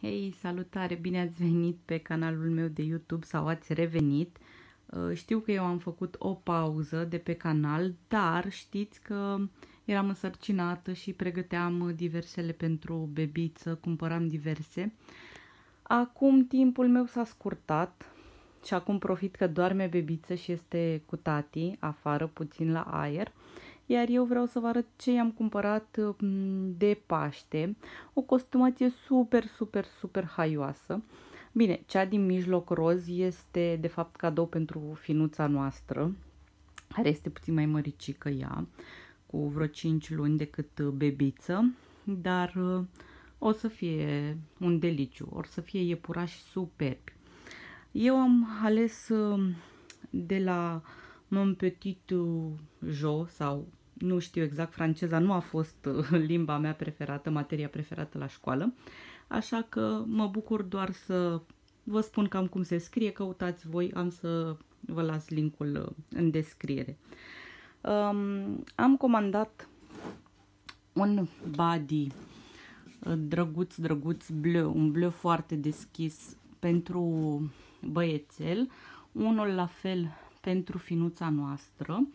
Hei, salutare! Bine ați venit pe canalul meu de YouTube sau ați revenit. Uh, știu că eu am făcut o pauză de pe canal, dar știți că eram însărcinată și pregăteam diversele pentru bebiță, cumpăram diverse. Acum timpul meu s-a scurtat și acum profit că doarme bebiță și este cu tati afară, puțin la aer. Iar eu vreau să vă arăt ce i-am cumpărat mm, de Paște. O costumație super, super, super haioasă. Bine, cea din mijloc roz este de fapt cadou pentru finuța noastră, care este puțin mai măricică ea, cu vreo 5 luni decât bebiță, dar uh, o să fie un deliciu, or să fie iepurași superbi. Eu am ales uh, de la Mon Petit Jo sau nu știu exact, franceza nu a fost uh, limba mea preferată, materia preferată la școală, așa că mă bucur doar să vă spun cam cum se scrie, căutați voi, am să vă las linkul uh, în descriere. Um, am comandat un body uh, drăguț, drăguț bleu, un bleu foarte deschis pentru băiețel, unul la fel pentru finuța noastră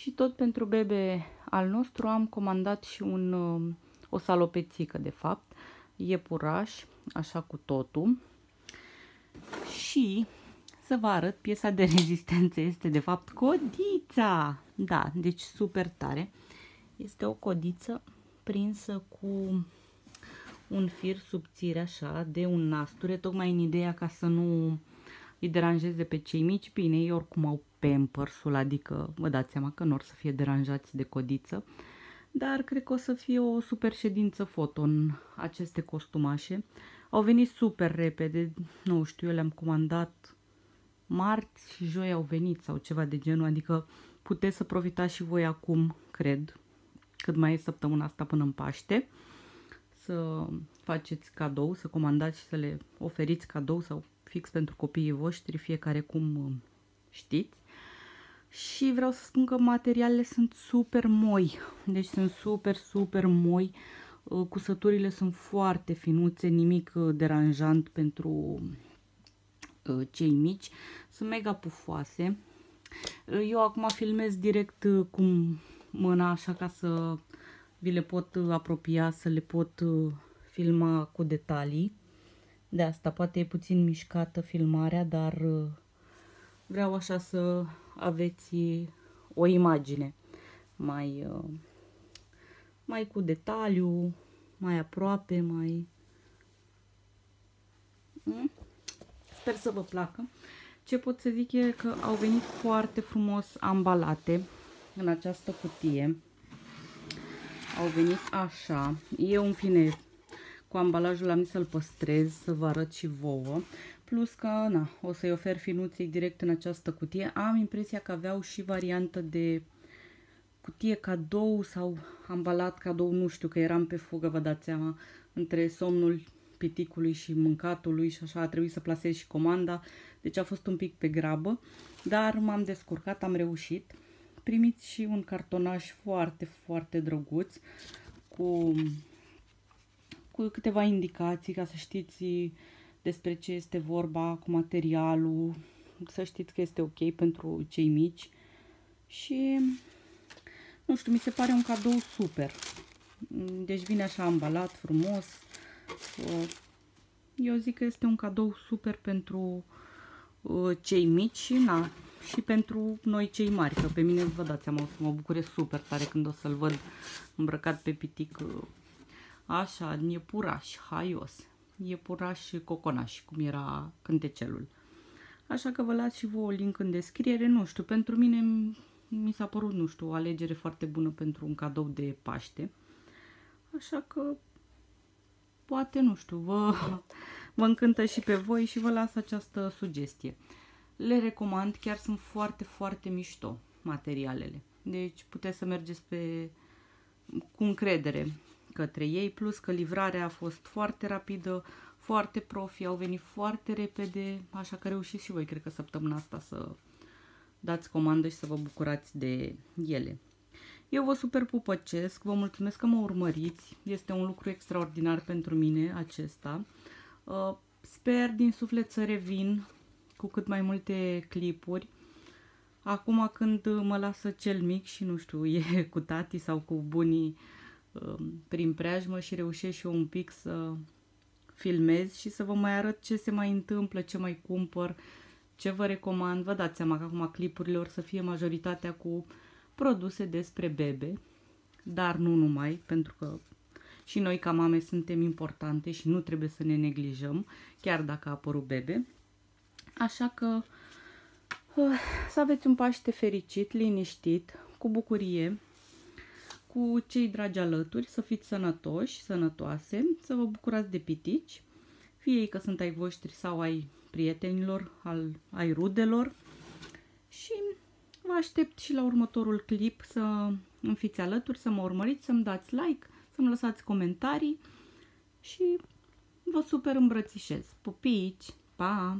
și tot pentru bebe al nostru am comandat și un, um, o salopețică, de fapt, iepuraș, așa cu totul. Și să vă arăt, piesa de rezistență este de fapt codița. Da, deci super tare. Este o codiță prinsă cu un fir subțire așa de un nasture, tocmai în ideea ca să nu îi deranjeze pe cei mici. Bine, ei oricum au pampersul, adică vă dați seama că nu or să fie deranjați de codiță. Dar cred că o să fie o super ședință foto în aceste costumașe. Au venit super repede, nu știu, eu le-am comandat marți și joi au venit sau ceva de genul, adică puteți să profitați și voi acum, cred, cât mai e săptămâna asta până în Paște, să faceți cadou, să comandați și să le oferiți cadou sau fix pentru copiii voștri, fiecare cum știți. Și vreau să spun că materialele sunt super moi, deci sunt super, super moi. Uh, cusăturile sunt foarte finuțe, nimic uh, deranjant pentru uh, cei mici. Sunt mega pufoase. Eu acum filmez direct cu mâna așa ca să vi le pot apropia, să le pot filma cu detalii. De asta poate e puțin mișcată filmarea, dar vreau așa să aveți o imagine mai, mai cu detaliu, mai aproape, mai... Mm? Sper să vă placă. Ce pot să zic e că au venit foarte frumos ambalate în această cutie. Au venit așa. Eu, în fine, cu ambalajul am să-l păstrez, să vă arăt și vouă. Plus că, na, o să-i ofer finuței direct în această cutie. Am impresia că aveau și variantă de cutie cadou sau ambalat cadou, nu știu, că eram pe fugă, vă dați seama, între somnul piticului și mâncatului și așa a trebuit să plasez și comanda, deci a fost un pic pe grabă, dar m-am descurcat, am reușit. Primiți și un cartonaj foarte, foarte drăguț cu, cu câteva indicații ca să știți despre ce este vorba cu materialul, să știți că este ok pentru cei mici și nu știu, mi se pare un cadou super. Deci vine așa ambalat, frumos. Eu zic că este un cadou super pentru uh, cei mici și na, și pentru noi cei mari, că pe mine vă dați seama, o să mă bucure super tare când o să-l văd îmbrăcat pe pitic uh, așa, iepuraș, haios iepuraș și coconaș, cum era cântecelul. Așa că vă las și vouă link în descriere. Nu știu, pentru mine mi s-a părut, nu știu, o alegere foarte bună pentru un cadou de Paște. Așa că poate, nu știu, vă, vă încântă și pe voi și vă las această sugestie. Le recomand, chiar sunt foarte, foarte mișto materialele. Deci puteți să mergeți pe, cu încredere către ei, plus că livrarea a fost foarte rapidă, foarte profi, au venit foarte repede, așa că reușiți și voi, cred că săptămâna asta să dați comandă și să vă bucurați de ele. Eu vă super pupăcesc, vă mulțumesc că mă urmăriți, este un lucru extraordinar pentru mine acesta. Uh, sper din suflet să revin cu cât mai multe clipuri. Acum când mă lasă cel mic și nu știu, e cu tati sau cu bunii um, prin preajmă și reușesc și eu un pic să filmez și să vă mai arăt ce se mai întâmplă, ce mai cumpăr, ce vă recomand. Vă dați seama că acum clipurile or să fie majoritatea cu produse despre bebe, dar nu numai, pentru că și noi ca mame suntem importante și nu trebuie să ne neglijăm, chiar dacă a apărut bebe. Așa că uh, să aveți un Paște fericit, liniștit, cu bucurie, cu cei dragi alături, să fiți sănătoși, sănătoase, să vă bucurați de pitici, fie ei că sunt ai voștri sau ai prietenilor, al, ai rudelor și vă aștept și la următorul clip să îmi fiți alături, să mă urmăriți, să-mi dați like, să-mi lăsați comentarii și vă super îmbrățișez. Pupici! Pa!